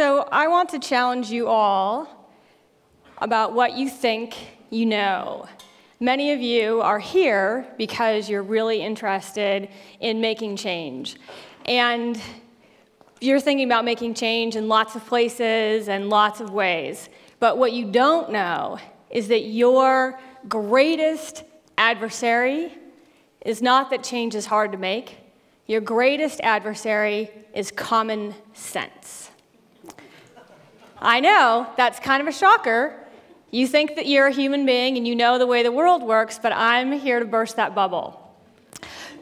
So I want to challenge you all about what you think you know. Many of you are here because you're really interested in making change. And you're thinking about making change in lots of places and lots of ways. But what you don't know is that your greatest adversary is not that change is hard to make. Your greatest adversary is common sense. I know that's kind of a shocker. You think that you're a human being and you know the way the world works, but I'm here to burst that bubble.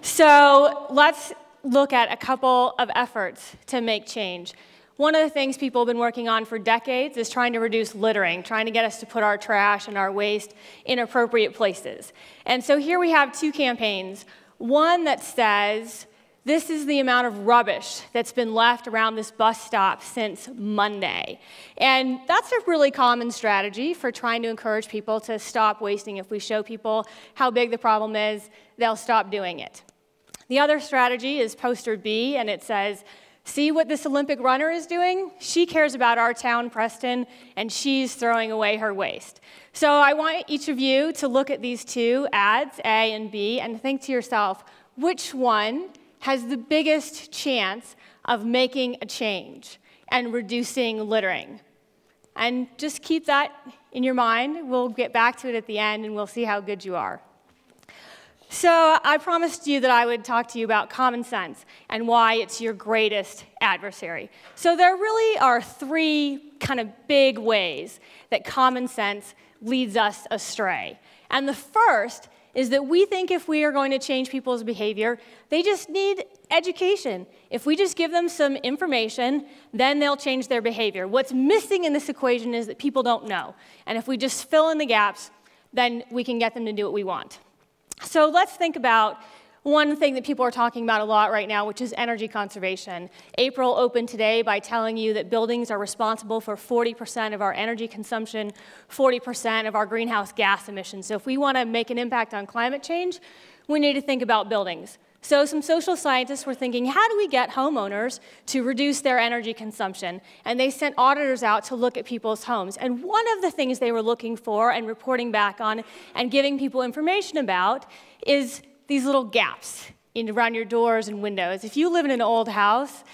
So let's look at a couple of efforts to make change. One of the things people have been working on for decades is trying to reduce littering, trying to get us to put our trash and our waste in appropriate places. And so here we have two campaigns. One that says, this is the amount of rubbish that's been left around this bus stop since Monday. And that's a really common strategy for trying to encourage people to stop wasting. If we show people how big the problem is, they'll stop doing it. The other strategy is poster B, and it says, See what this Olympic runner is doing? She cares about our town, Preston, and she's throwing away her waste. So I want each of you to look at these two ads, A and B, and think to yourself, which one has the biggest chance of making a change and reducing littering? And just keep that in your mind. We'll get back to it at the end and we'll see how good you are. So, I promised you that I would talk to you about common sense and why it's your greatest adversary. So, there really are three kind of big ways that common sense leads us astray. And the first is that we think if we are going to change people's behavior, they just need education. If we just give them some information, then they'll change their behavior. What's missing in this equation is that people don't know. And if we just fill in the gaps, then we can get them to do what we want. So let's think about one thing that people are talking about a lot right now, which is energy conservation. April opened today by telling you that buildings are responsible for 40% of our energy consumption, 40% of our greenhouse gas emissions. So if we want to make an impact on climate change, we need to think about buildings. So some social scientists were thinking, how do we get homeowners to reduce their energy consumption? And they sent auditors out to look at people's homes. And one of the things they were looking for and reporting back on and giving people information about is these little gaps in, around your doors and windows. If you live in an old house,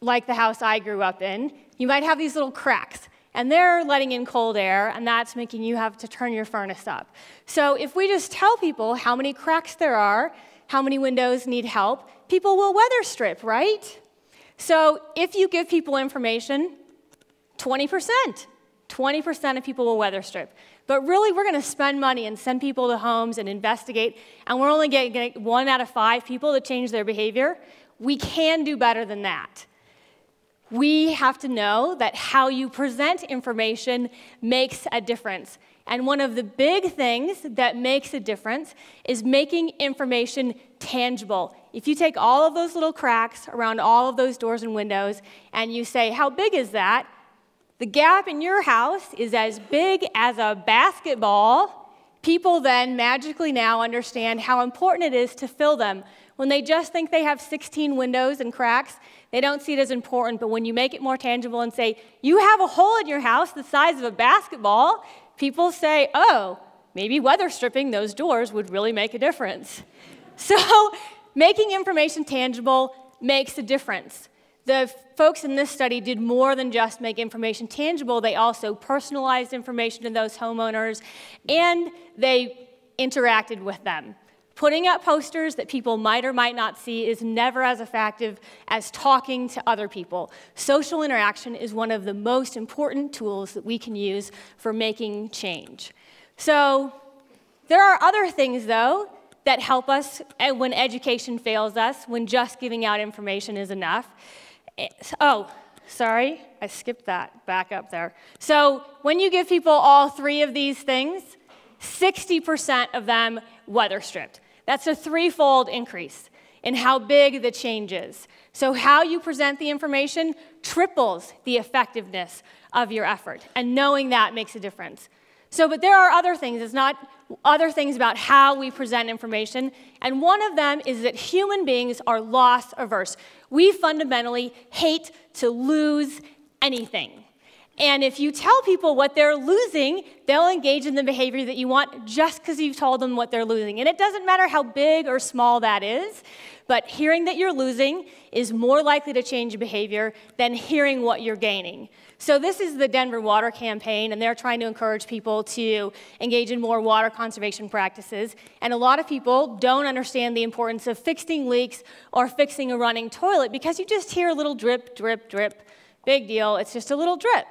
like the house I grew up in, you might have these little cracks. And they're letting in cold air, and that's making you have to turn your furnace up. So if we just tell people how many cracks there are, how many windows need help, people will weather strip, right? So if you give people information, 20%, 20% of people will weather strip. But really, we're going to spend money and send people to homes and investigate, and we're only getting one out of five people to change their behavior. We can do better than that. We have to know that how you present information makes a difference. And one of the big things that makes a difference is making information tangible. If you take all of those little cracks around all of those doors and windows and you say, How big is that? The gap in your house is as big as a basketball. People then magically now understand how important it is to fill them. When they just think they have 16 windows and cracks, they don't see it as important. But when you make it more tangible and say, You have a hole in your house the size of a basketball, people say, oh, maybe weather stripping those doors would really make a difference. So, making information tangible makes a difference. The folks in this study did more than just make information tangible, they also personalized information to those homeowners and they interacted with them. Putting up posters that people might or might not see is never as effective as talking to other people. Social interaction is one of the most important tools that we can use for making change. So, there are other things, though, that help us eh, when education fails us, when just giving out information is enough. Eh, oh, sorry, I skipped that back up there. So, when you give people all three of these things, 60% of them weather stripped. That's a threefold increase in how big the change is. So, how you present the information triples the effectiveness of your effort, and knowing that makes a difference. So, but there are other things. It's not other things about how we present information, and one of them is that human beings are loss averse. We fundamentally hate to lose anything. And if you tell people what they're losing, they'll engage in the behavior that you want just because you've told them what they're losing. And it doesn't matter how big or small that is, but hearing that you're losing is more likely to change behavior than hearing what you're gaining. So, this is the Denver Water Campaign, and they're trying to encourage people to engage in more water conservation practices. And a lot of people don't understand the importance of fixing leaks or fixing a running toilet because you just hear a little drip, drip, drip. Big deal, it's just a little drip.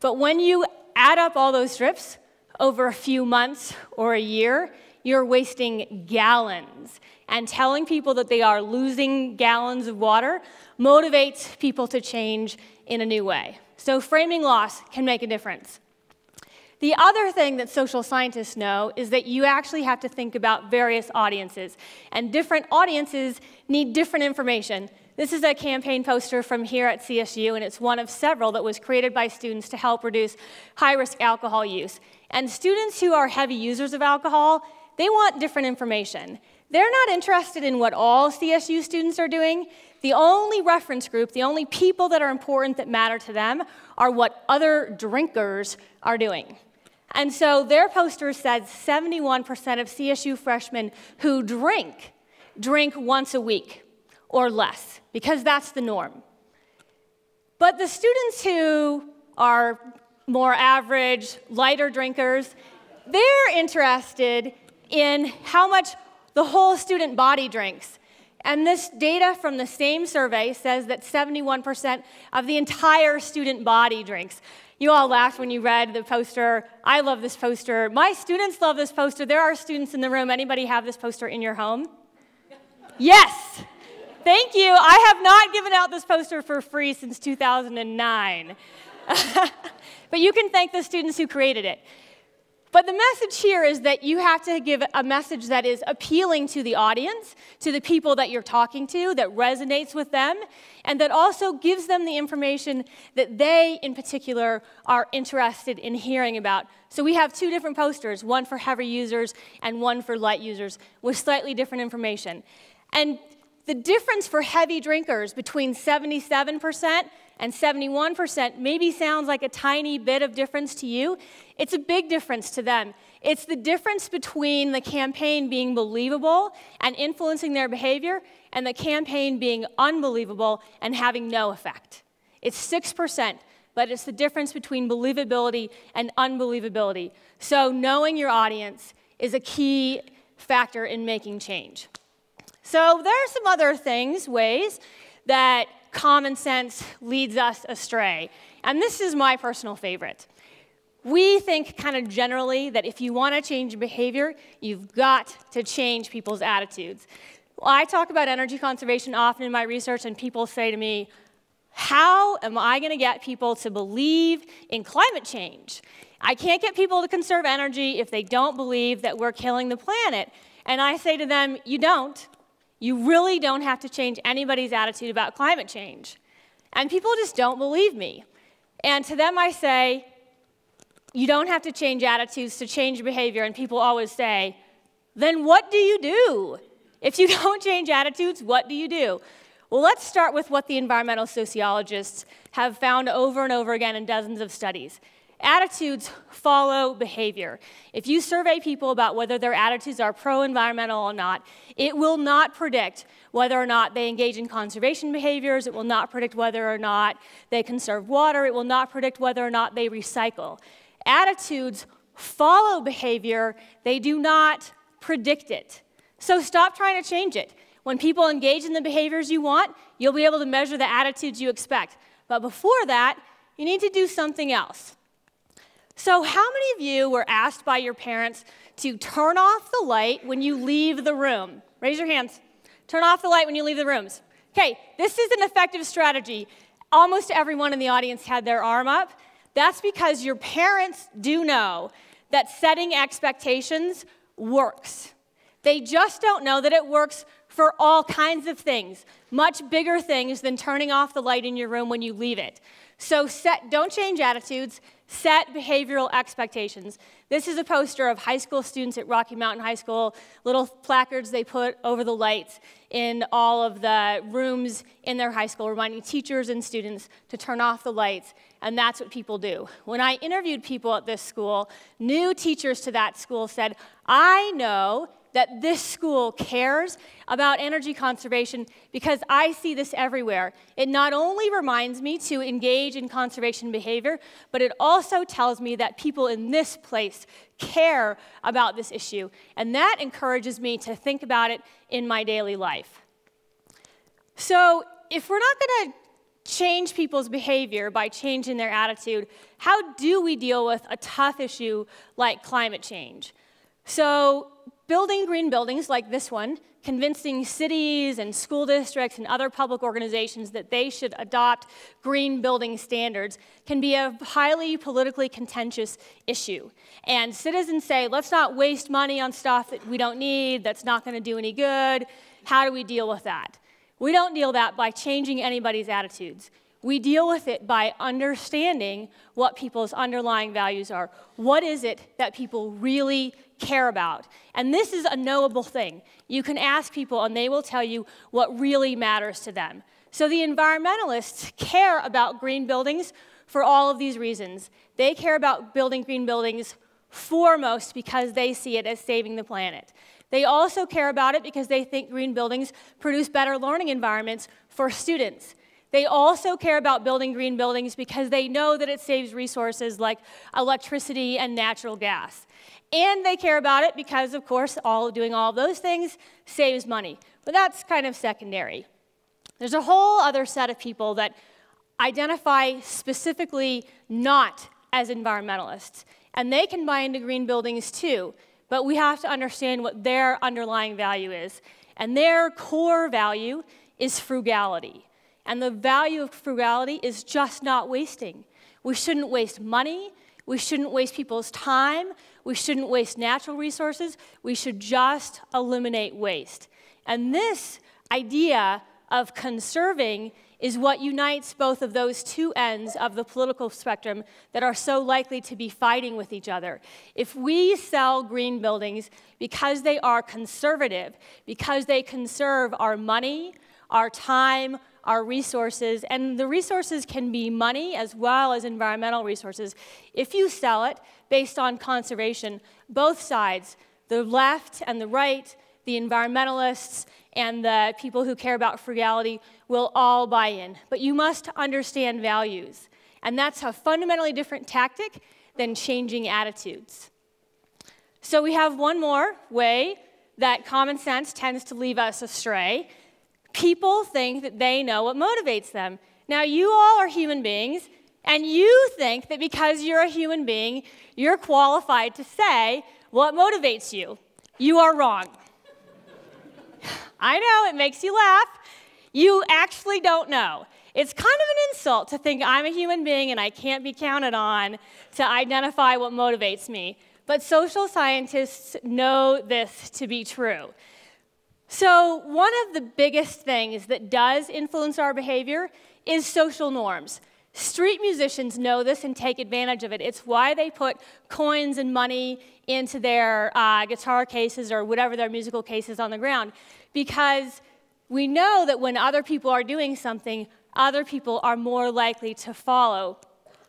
But when you add up all those drips over a few months or a year, you're wasting gallons. And telling people that they are losing gallons of water motivates people to change in a new way. So, framing loss can make a difference. The other thing that social scientists know is that you actually have to think about various audiences, and different audiences need different information. This is a campaign poster from here at CSU, and it's one of several that was created by students to help reduce high risk alcohol use. And students who are heavy users of alcohol, they want different information. They're not interested in what all CSU students are doing. The only reference group, the only people that are important that matter to them are what other drinkers are doing. And so their poster said 71% of CSU freshmen who drink drink once a week or less, because that's the norm. But the students who are more average, lighter drinkers, they're interested in how much the whole student body drinks. And this data from the same survey says that 71% of the entire student body drinks. You all laughed when you read the poster. I love this poster. My students love this poster. There are students in the room. Anybody have this poster in your home? yes. Thank you. I have not given out this poster for free since 2009. but you can thank the students who created it. But the message here is that you have to give a message that is appealing to the audience, to the people that you're talking to, that resonates with them, and that also gives them the information that they, in particular, are interested in hearing about. So we have two different posters, one for heavy users and one for light users, with slightly different information. And the difference for heavy drinkers between 77% and 71% maybe sounds like a tiny bit of difference to you. It's a big difference to them. It's the difference between the campaign being believable and influencing their behavior and the campaign being unbelievable and having no effect. It's 6%, but it's the difference between believability and unbelievability. So, knowing your audience is a key factor in making change. So, there are some other things, ways that common sense leads us astray. And this is my personal favorite. We think kind of generally that if you want to change behavior, you've got to change people's attitudes. I talk about energy conservation often in my research, and people say to me, How am I going to get people to believe in climate change? I can't get people to conserve energy if they don't believe that we're killing the planet. And I say to them, You don't. You really don't have to change anybody's attitude about climate change. And people just don't believe me. And to them, I say, you don't have to change attitudes to change behavior. And people always say, then what do you do? If you don't change attitudes, what do you do? Well, let's start with what the environmental sociologists have found over and over again in dozens of studies. Attitudes follow behavior. If you survey people about whether their attitudes are pro environmental or not, it will not predict whether or not they engage in conservation behaviors. It will not predict whether or not they conserve water. It will not predict whether or not they recycle. Attitudes follow behavior, they do not predict it. So stop trying to change it. When people engage in the behaviors you want, you'll be able to measure the attitudes you expect. But before that, you need to do something else. So, how many of you were asked by your parents to turn off the light when you leave the room? Raise your hands. Turn off the light when you leave the rooms. Okay, this is an effective strategy. Almost everyone in the audience had their arm up. That's because your parents do know that setting expectations works. They just don't know that it works for all kinds of things, much bigger things than turning off the light in your room when you leave it. So set, don't change attitudes, set behavioral expectations. This is a poster of high school students at Rocky Mountain High School, little placards they put over the lights in all of the rooms in their high school, reminding teachers and students to turn off the lights, and that's what people do. When I interviewed people at this school, new teachers to that school said, I know that this school cares about energy conservation because I see this everywhere. It not only reminds me to engage in conservation behavior, but it also tells me that people in this place care about this issue. And that encourages me to think about it in my daily life. So, if we're not going to change people's behavior by changing their attitude, how do we deal with a tough issue like climate change? So, building green buildings like this one, convincing cities and school districts and other public organizations that they should adopt green building standards can be a highly politically contentious issue. And citizens say, let's not waste money on stuff that we don't need, that's not going to do any good. How do we deal with that? We don't deal that by changing anybody's attitudes. We deal with it by understanding what people's underlying values are. What is it that people really care about. And this is a knowable thing. You can ask people, and they will tell you what really matters to them. So the environmentalists care about green buildings for all of these reasons. They care about building green buildings foremost because they see it as saving the planet. They also care about it because they think green buildings produce better learning environments for students. They also care about building green buildings because they know that it saves resources like electricity and natural gas. And they care about it because, of course, all doing all those things saves money. But that's kind of secondary. There's a whole other set of people that identify specifically not as environmentalists. And they can buy into green buildings too. But we have to understand what their underlying value is. And their core value is frugality. And the value of frugality is just not wasting. We shouldn't waste money. We shouldn't waste people's time. We shouldn't waste natural resources. We should just eliminate waste. And this idea of conserving is what unites both of those two ends of the political spectrum that are so likely to be fighting with each other. If we sell green buildings because they are conservative, because they conserve our money, our time, our resources, and the resources can be money as well as environmental resources. If you sell it based on conservation, both sides, the left and the right, the environmentalists and the people who care about frugality, will all buy in. But you must understand values. And that's a fundamentally different tactic than changing attitudes. So we have one more way that common sense tends to leave us astray, People think that they know what motivates them. Now, you all are human beings, and you think that because you're a human being, you're qualified to say what motivates you. You are wrong. I know, it makes you laugh. You actually don't know. It's kind of an insult to think I'm a human being and I can't be counted on to identify what motivates me. But social scientists know this to be true. So, one of the biggest things that does influence our behavior is social norms. Street musicians know this and take advantage of it. It's why they put coins and money into their uh, guitar cases or whatever their musical cases on the ground. Because we know that when other people are doing something, other people are more likely to follow.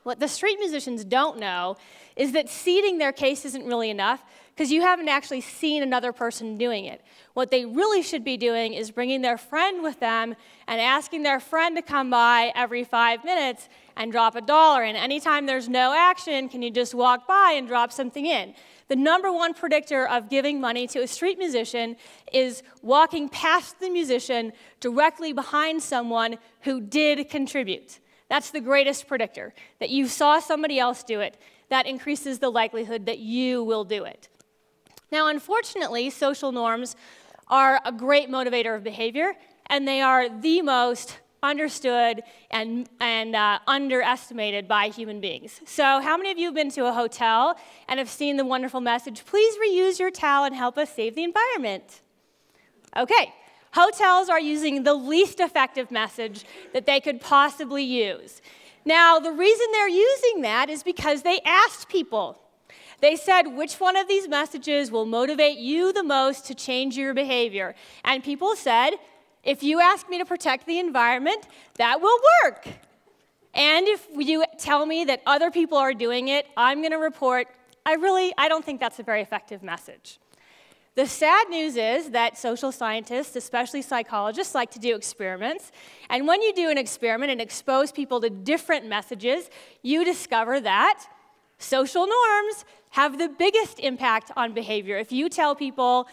What the street musicians don't know is that seeding their case isn't really enough because you haven't actually seen another person doing it. What they really should be doing is bringing their friend with them and asking their friend to come by every five minutes and drop a dollar in. Anytime there's no action, can you just walk by and drop something in? The number one predictor of giving money to a street musician is walking past the musician directly behind someone who did contribute. That's the greatest predictor, that you saw somebody else do it. That increases the likelihood that you will do it. Now, unfortunately, social norms are a great motivator of behavior, and they are the most understood and, and uh, underestimated by human beings. So, how many of you have been to a hotel and have seen the wonderful message, please reuse your towel and help us save the environment? Okay, Hotels are using the least effective message that they could possibly use. Now, the reason they're using that is because they asked people. They said, which one of these messages will motivate you the most to change your behavior? And people said, if you ask me to protect the environment, that will work. And if you tell me that other people are doing it, I'm going to report, I really, I don't think that's a very effective message. The sad news is that social scientists, especially psychologists, like to do experiments. And when you do an experiment and expose people to different messages, you discover that social norms have the biggest impact on behavior. If you tell people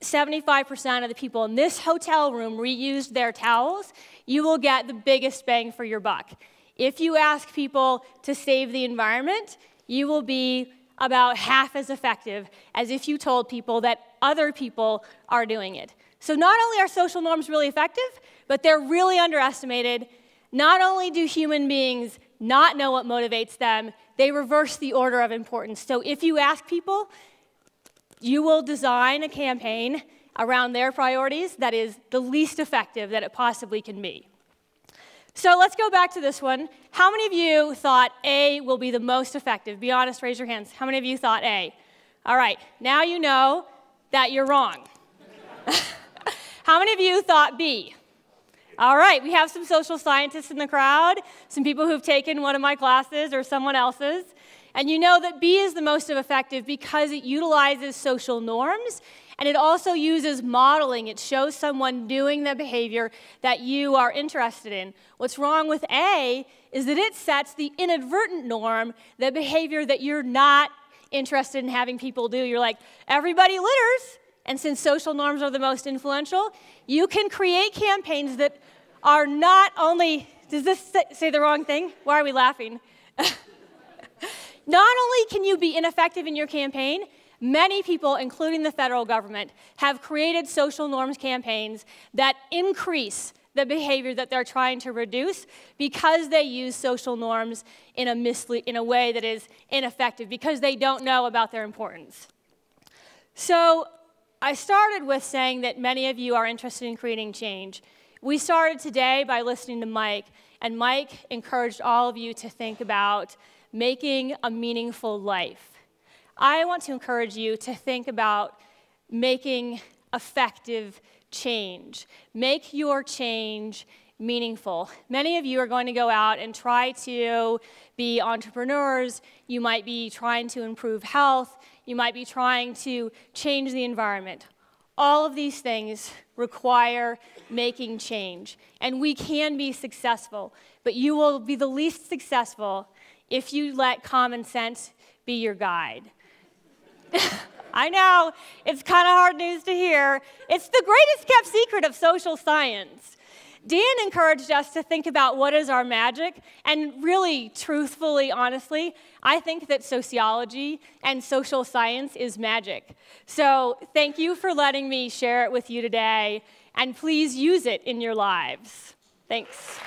75% of the people in this hotel room reused their towels, you will get the biggest bang for your buck. If you ask people to save the environment, you will be about half as effective as if you told people that other people are doing it. So not only are social norms really effective, but they're really underestimated. Not only do human beings not know what motivates them, they reverse the order of importance. So if you ask people, you will design a campaign around their priorities that is the least effective that it possibly can be. So let's go back to this one. How many of you thought A will be the most effective? Be honest, raise your hands. How many of you thought A? All right, now you know that you're wrong. How many of you thought B? All right, we have some social scientists in the crowd, some people who've taken one of my classes or someone else's. And you know that B is the most effective because it utilizes social norms and it also uses modeling. It shows someone doing the behavior that you are interested in. What's wrong with A is that it sets the inadvertent norm, the behavior that you're not interested in having people do. You're like, everybody litters. And since social norms are the most influential, you can create campaigns that are not only, does this say the wrong thing? Why are we laughing? not only can you be ineffective in your campaign, Many people, including the federal government, have created social norms campaigns that increase the behavior that they're trying to reduce because they use social norms in a, in a way that is ineffective, because they don't know about their importance. So I started with saying that many of you are interested in creating change. We started today by listening to Mike, and Mike encouraged all of you to think about making a meaningful life. I want to encourage you to think about making effective change. Make your change meaningful. Many of you are going to go out and try to be entrepreneurs. You might be trying to improve health. You might be trying to change the environment. All of these things require making change. And we can be successful, but you will be the least successful if you let common sense be your guide. I know, it's kind of hard news to hear. It's the greatest kept secret of social science. Dan encouraged us to think about what is our magic, and really, truthfully, honestly, I think that sociology and social science is magic. So, thank you for letting me share it with you today, and please use it in your lives. Thanks.